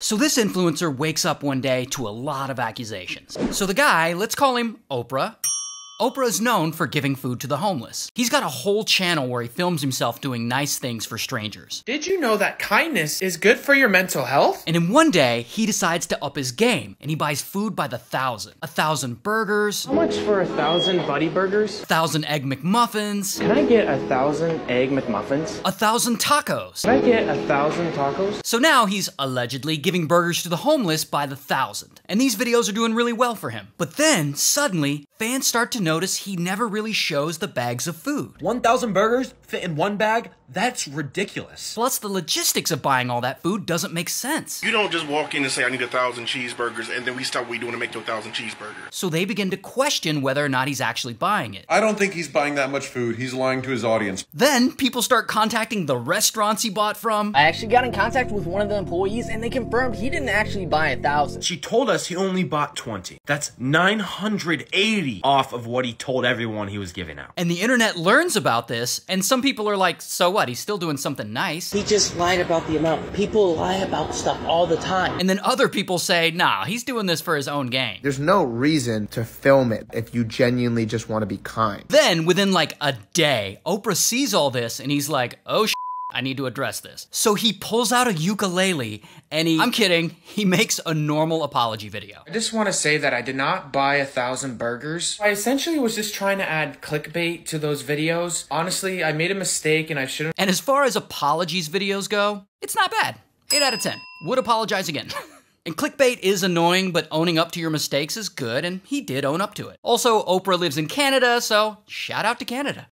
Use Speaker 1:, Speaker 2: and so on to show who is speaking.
Speaker 1: So this influencer wakes up one day to a lot of accusations. So the guy, let's call him Oprah, Oprah is known for giving food to the homeless. He's got a whole channel where he films himself doing nice things for strangers.
Speaker 2: Did you know that kindness is good for your mental health?
Speaker 1: And in one day, he decides to up his game and he buys food by the thousand. A thousand burgers,
Speaker 2: How much for a thousand Buddy Burgers?
Speaker 1: a thousand egg McMuffins,
Speaker 2: Can I get a thousand Egg McMuffins?
Speaker 1: a thousand tacos.
Speaker 2: Can I get a thousand tacos?
Speaker 1: So now he's allegedly giving burgers to the homeless by the thousand. And these videos are doing really well for him. But then, suddenly, fans start to notice he never really shows the bags of food.
Speaker 3: 1,000 burgers fit in one bag? That's ridiculous.
Speaker 1: Plus, the logistics of buying all that food doesn't make sense.
Speaker 4: You don't just walk in and say, I need a thousand cheeseburgers, and then we start what we doing to make you a thousand cheeseburgers.
Speaker 1: So they begin to question whether or not he's actually buying it.
Speaker 5: I don't think he's buying that much food. He's lying to his audience.
Speaker 1: Then people start contacting the restaurants he bought from.
Speaker 6: I actually got in contact with one of the employees and they confirmed he didn't actually buy a thousand.
Speaker 3: She told us he only bought 20. That's 980 off of what he told everyone he was giving out.
Speaker 1: And the internet learns about this, and some people are like, so what? He's still doing something nice.
Speaker 7: He just lied about the amount. People lie about stuff all the time.
Speaker 1: And then other people say, nah, he's doing this for his own gain.
Speaker 8: There's no reason to film it if you genuinely just want to be kind.
Speaker 1: Then, within like a day, Oprah sees all this and he's like, oh sh. I need to address this. So he pulls out a ukulele and he, I'm kidding, he makes a normal apology video.
Speaker 2: I just want to say that I did not buy a thousand burgers. I essentially was just trying to add clickbait to those videos. Honestly, I made a mistake and I shouldn't.
Speaker 1: And as far as apologies videos go, it's not bad. 8 out of 10. Would apologize again. And clickbait is annoying, but owning up to your mistakes is good, and he did own up to it. Also, Oprah lives in Canada, so shout out to Canada.